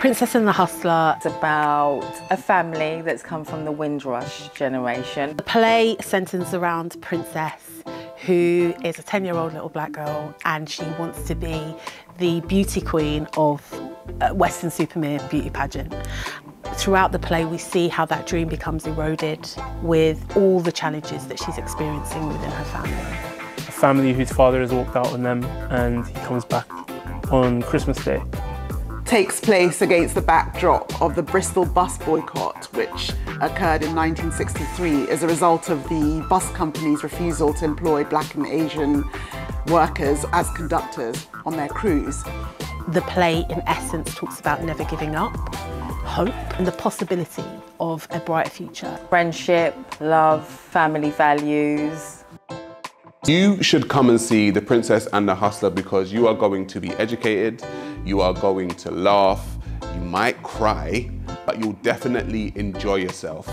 Princess and the Hustler. It's about a family that's come from the Windrush generation. The play centres around Princess, who is a 10 year old little black girl and she wants to be the beauty queen of uh, Weston-super-Mare beauty pageant. Throughout the play, we see how that dream becomes eroded with all the challenges that she's experiencing within her family. A family whose father has walked out on them and he comes back on Christmas Day takes place against the backdrop of the Bristol bus boycott, which occurred in 1963 as a result of the bus company's refusal to employ black and Asian workers as conductors on their crews. The play, in essence, talks about never giving up, hope, and the possibility of a brighter future. Friendship, love, family values, you should come and see The Princess and the Hustler because you are going to be educated, you are going to laugh, you might cry, but you'll definitely enjoy yourself.